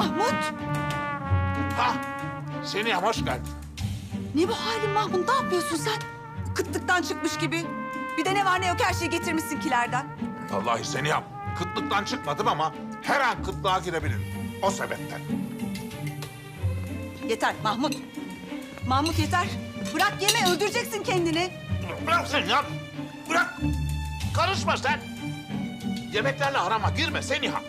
Mahmut! Ha, seni hoş geldin. Ne bu halin Mahmut? Ne yapıyorsun sen? Kıtlıktan çıkmış gibi. Bir de ne var ne yok her şeyi getirmişsin kilerden. Vallahi seni yap. Kıtlıktan çıkmadım ama her an kıtlığa girebilirim. O sebepten. Yeter Mahmut. Mahmut yeter. Bırak yeme öldüreceksin kendini. Bırak sen ya. Bırak. Karışma sen. Yemeklerle harama girme Seniha.